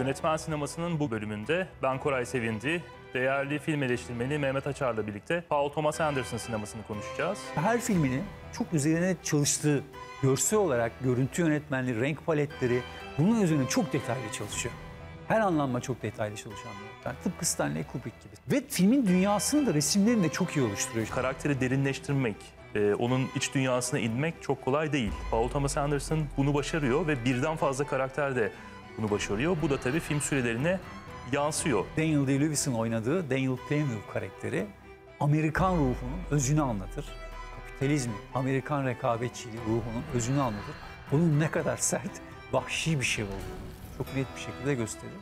Yönetmen sinemasının bu bölümünde ben Koray Sevindi, değerli film eleştirmeni Mehmet Açar'la birlikte Paul Thomas Anderson sinemasını konuşacağız. Her filminin çok üzerine çalıştığı görsel olarak görüntü yönetmenliği, renk paletleri bunun üzerine çok detaylı çalışıyor. Her anlamda çok detaylı çalışan bir yönetmen. Tıpkı Stanley Kubrick gibi. Ve filmin dünyasını da resimlerini de çok iyi oluşturuyor. Karakteri derinleştirmek, e, onun iç dünyasına inmek çok kolay değil. Paul Thomas Anderson bunu başarıyor ve birden fazla karakter de bunu başarıyor. Bu da tabii film sürelerine yansıyor. Daniel Day-Lewis'in oynadığı Daniel Plainview karakteri Amerikan ruhunun özünü anlatır. Kapitalizmin, Amerikan rekabetçiliği ruhunun özünü anlatır. Bunun ne kadar sert, vahşi bir şey olduğunu çok net bir şekilde gösterir.